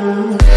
you